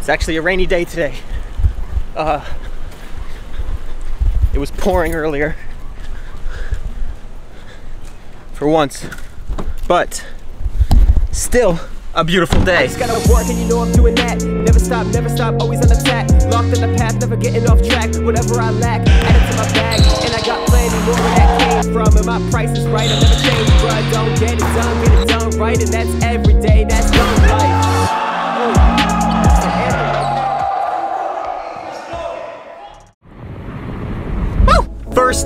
It's actually a rainy day today. Uh, it was pouring earlier. For once. But still a beautiful day. Just gotta work and you know I'm doing that. Never stop, never stop, always on attack. Locked in the path, never getting off track. Whatever I lack, add it to my bag. And I got plenty more where that came from. And my price is right, I never change. I don't get it done, get it done right. And that's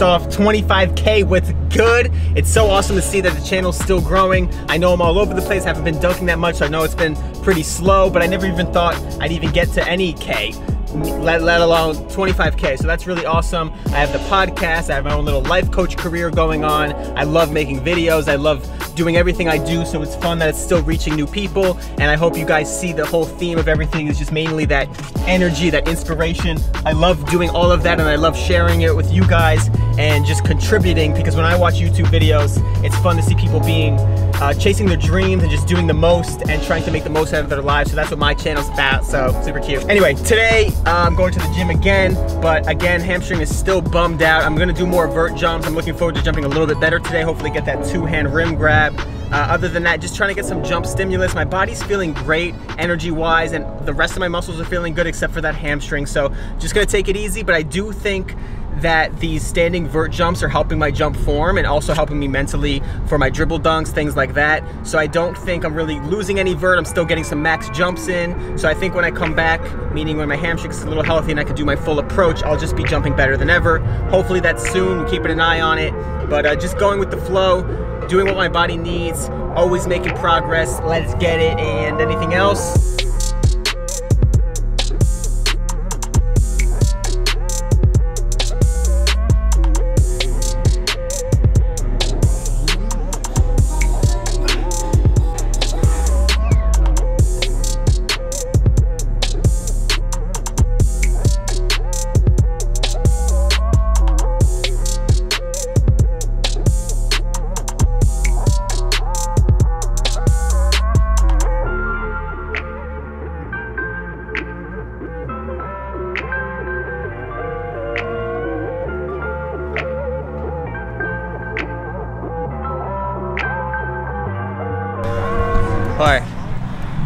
off, 25K with good. It's so awesome to see that the channel's still growing. I know I'm all over the place, haven't been dunking that much, so I know it's been pretty slow, but I never even thought I'd even get to any K, let, let alone 25K. So that's really awesome. I have the podcast, I have my own little life coach career going on. I love making videos, I love doing everything I do, so it's fun that it's still reaching new people. And I hope you guys see the whole theme of everything is just mainly that energy, that inspiration. I love doing all of that and I love sharing it with you guys and just contributing because when I watch YouTube videos, it's fun to see people being uh, chasing their dreams and just doing the most and trying to make the most out of their lives. So that's what my channel's about. So super cute. Anyway, today uh, I'm going to the gym again, but again, hamstring is still bummed out. I'm gonna do more vert jumps. I'm looking forward to jumping a little bit better today. Hopefully get that two hand rim grab. Uh, other than that, just trying to get some jump stimulus. My body's feeling great energy wise and the rest of my muscles are feeling good except for that hamstring. So just gonna take it easy, but I do think that these standing vert jumps are helping my jump form and also helping me mentally for my dribble dunks, things like that. So I don't think I'm really losing any vert. I'm still getting some max jumps in. So I think when I come back, meaning when my hamstring's a little healthy and I can do my full approach, I'll just be jumping better than ever. Hopefully that's soon, we're keeping an eye on it. But uh, just going with the flow, doing what my body needs, always making progress, let's get it, and anything else?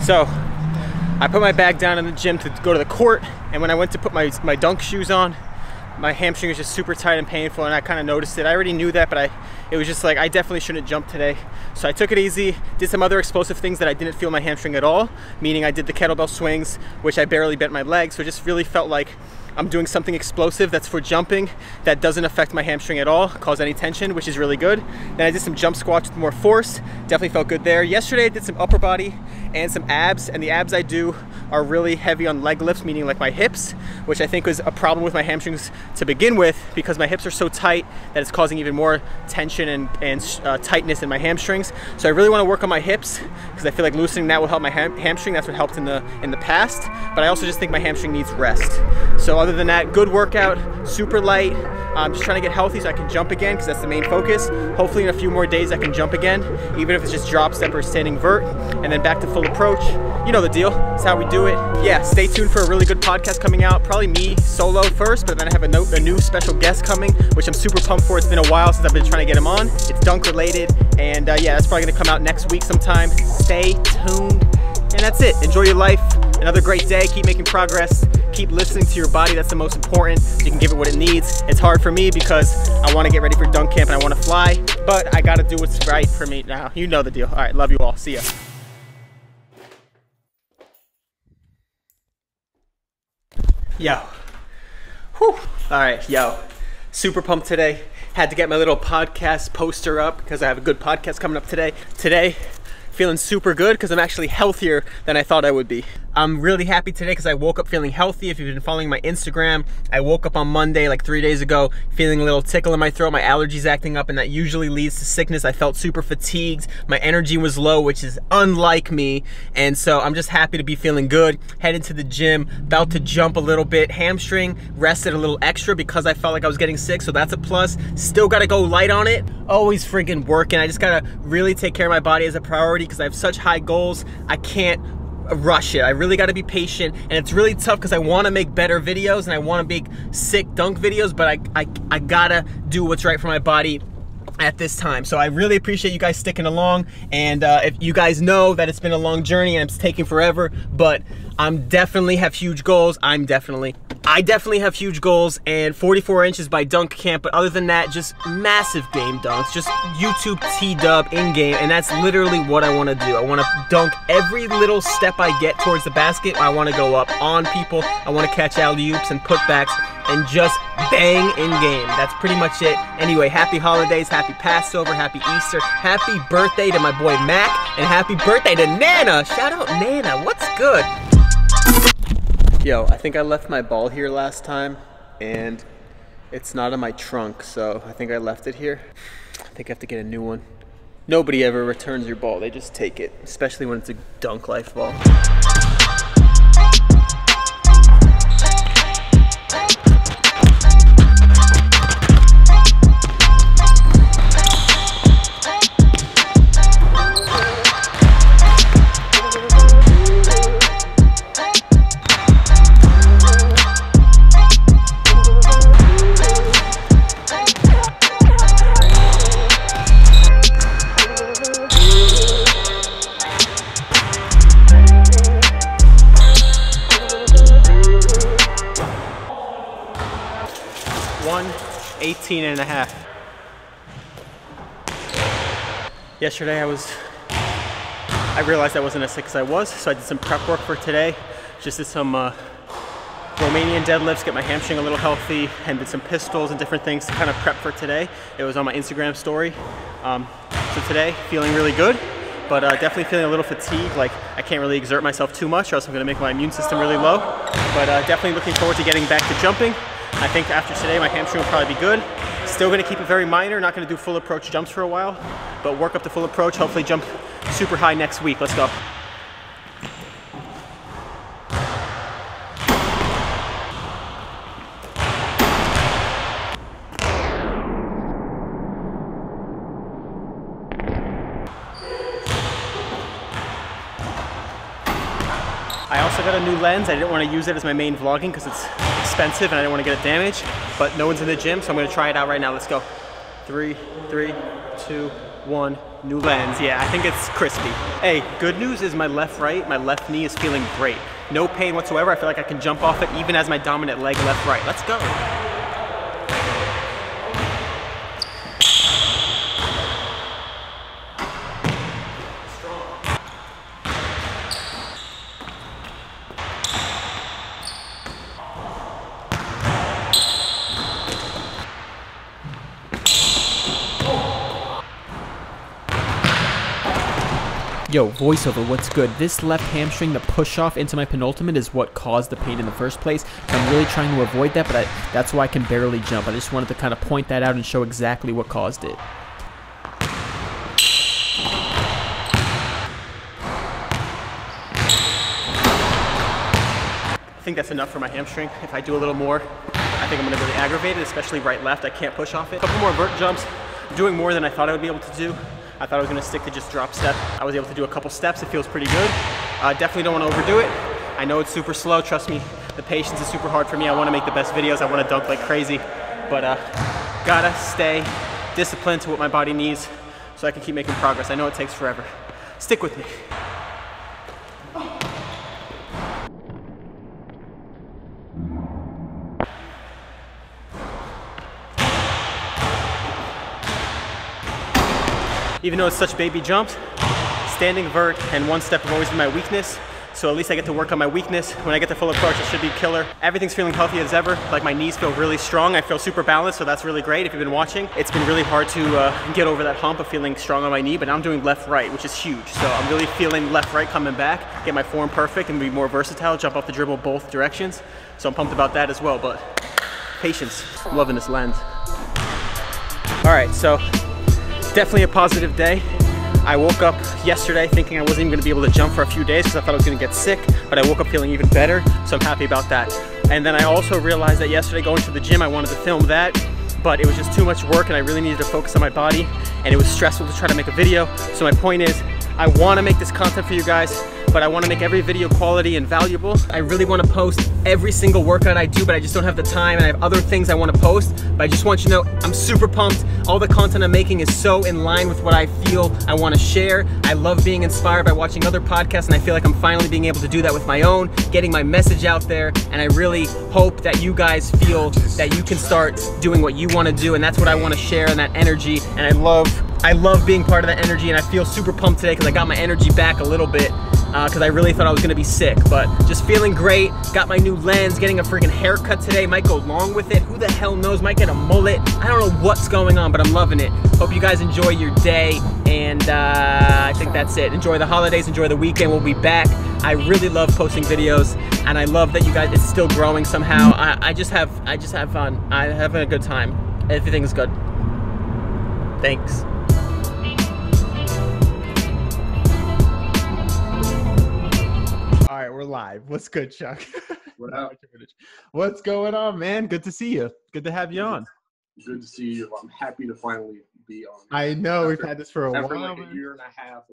So I put my bag down in the gym to go to the court, and when I went to put my, my dunk shoes on, my hamstring was just super tight and painful, and I kind of noticed it. I already knew that, but I it was just like I definitely shouldn't jump today. So I took it easy, did some other explosive things that I didn't feel my hamstring at all, meaning I did the kettlebell swings, which I barely bent my legs, so it just really felt like I'm doing something explosive that's for jumping that doesn't affect my hamstring at all, cause any tension, which is really good. Then I did some jump squats with more force, definitely felt good there. Yesterday I did some upper body and some abs, and the abs I do are really heavy on leg lifts, meaning like my hips, which I think was a problem with my hamstrings to begin with because my hips are so tight that it's causing even more tension and, and uh, tightness in my hamstrings. So I really want to work on my hips because I feel like loosening that will help my ham hamstring. That's what helped in the in the past. But I also just think my hamstring needs rest. So other than that, good workout, super light. I'm just trying to get healthy so I can jump again because that's the main focus. Hopefully in a few more days I can jump again, even if it's just drop step or standing vert, and then back to full approach. You know the deal. That's how we do it. Yeah, stay tuned for a really good podcast coming out. Probably me solo first, but then I have a, no a new special guest coming, which I'm super pumped for. It's been a while since I've been trying to get him on. It's dunk related, and uh, yeah, that's probably gonna come out next week sometime. Stay tuned. And that's it. Enjoy your life. Another great day. Keep making progress. Keep listening to your body. That's the most important. You can give it what it needs. It's hard for me because I want to get ready for dunk camp and I want to fly, but I got to do what's right for me now. You know the deal. All right. Love you all. See ya. Yo. Whew. All right, yo. Super pumped today. Had to get my little podcast poster up because I have a good podcast coming up today. Today, feeling super good because I'm actually healthier than I thought I would be. I'm really happy today because I woke up feeling healthy. If you've been following my Instagram, I woke up on Monday, like three days ago, feeling a little tickle in my throat. My allergies acting up, and that usually leads to sickness. I felt super fatigued. My energy was low, which is unlike me. And so I'm just happy to be feeling good. Headed to the gym, about to jump a little bit. Hamstring rested a little extra because I felt like I was getting sick, so that's a plus. Still gotta go light on it. Always freaking working. I just gotta really take care of my body as a priority because I have such high goals. I can't rush it. I really got to be patient, and it's really tough because I want to make better videos and I want to make sick dunk videos, but I, I, I gotta do what's right for my body at this time. So I really appreciate you guys sticking along. And uh, if you guys know that it's been a long journey and it's taking forever, but I'm definitely have huge goals. I'm definitely, I definitely have huge goals and 44 inches by Dunk Camp. But other than that, just massive game dunks, just YouTube T-dub in game. And that's literally what I want to do. I want to dunk every little step I get towards the basket. I want to go up on people. I want to catch alley-oops and putbacks and just bang in game. That's pretty much it. Anyway, happy holidays, happy Passover, happy Easter, happy birthday to my boy Mac, and happy birthday to Nana. Shout out Nana, what's good? Yo, I think I left my ball here last time, and it's not in my trunk, so I think I left it here. I think I have to get a new one. Nobody ever returns your ball, they just take it, especially when it's a dunk life ball. Yesterday I was, I realized I wasn't as sick as I was, so I did some prep work for today. Just did some uh, Romanian deadlifts, get my hamstring a little healthy, and did some pistols and different things to kind of prep for today. It was on my Instagram story. Um, so today, feeling really good, but uh, definitely feeling a little fatigued. Like I can't really exert myself too much or else I'm gonna make my immune system really low. But uh, definitely looking forward to getting back to jumping. I think after today, my hamstring will probably be good. Still gonna keep it very minor, not gonna do full approach jumps for a while, but work up to full approach, hopefully jump super high next week. Let's go. I also got a new lens. I didn't want to use it as my main vlogging because it's expensive and I didn't want to get it damaged, but no one's in the gym, so I'm gonna try it out right now. Let's go. Three, three, two, one. New lens. Yeah, I think it's crispy. Hey, good news is my left right, my left knee is feeling great. No pain whatsoever. I feel like I can jump off it even as my dominant leg left right. Let's go. Yo, voiceover, what's good? This left hamstring, the push off into my penultimate is what caused the pain in the first place. I'm really trying to avoid that, but I, that's why I can barely jump. I just wanted to kind of point that out and show exactly what caused it. I think that's enough for my hamstring. If I do a little more, I think I'm gonna really aggravate it, especially right left. I can't push off it. A couple more vert jumps, doing more than I thought I would be able to do. I thought I was gonna stick to just drop step. I was able to do a couple steps. It feels pretty good. Uh, definitely don't wanna overdo it. I know it's super slow. Trust me, the patience is super hard for me. I wanna make the best videos. I wanna dunk like crazy. But uh, gotta stay disciplined to what my body needs so I can keep making progress. I know it takes forever. Stick with me. Even though it's such baby jumps, standing vert and one step have always been my weakness. So at least I get to work on my weakness. When I get to full approach, it should be killer. Everything's feeling healthy as ever. Like my knees feel really strong. I feel super balanced, so that's really great. If you've been watching, it's been really hard to uh, get over that hump of feeling strong on my knee, but now I'm doing left-right, which is huge. So I'm really feeling left-right coming back, get my form perfect and be more versatile, jump off the dribble both directions. So I'm pumped about that as well, but patience. Loving this lens. All right, so definitely a positive day. I woke up yesterday thinking I wasn't even gonna be able to jump for a few days because I thought I was gonna get sick, but I woke up feeling even better, so I'm happy about that. And then I also realized that yesterday going to the gym, I wanted to film that, but it was just too much work and I really needed to focus on my body, and it was stressful to try to make a video. So my point is, I wanna make this content for you guys, but I want to make every video quality and valuable. I really want to post every single workout I do, but I just don't have the time and I have other things I want to post. But I just want you to know I'm super pumped. All the content I'm making is so in line with what I feel I want to share. I love being inspired by watching other podcasts and I feel like I'm finally being able to do that with my own, getting my message out there, and I really hope that you guys feel that you can start doing what you want to do and that's what I want to share and that energy and I love I love being part of that energy and I feel super pumped today because I got my energy back a little bit because uh, I really thought I was gonna be sick but just feeling great. Got my new lens getting a freaking haircut today. Might go long with it. Who the hell knows? Might get a mullet. I don't know what's going on but I'm loving it. Hope you guys enjoy your day and uh, I think that's it. Enjoy the holidays enjoy the weekend. We'll be back. I really love posting videos and I love that you guys it's still growing somehow. I, I just have I just have fun. I'm having a good time. Everything is good. Thanks All right, we're live. What's good, Chuck? What up? What's going on, man? Good to see you. Good to have you on. Good to see you. I'm happy to finally be on. I know we've had this for a After while. like a year and a half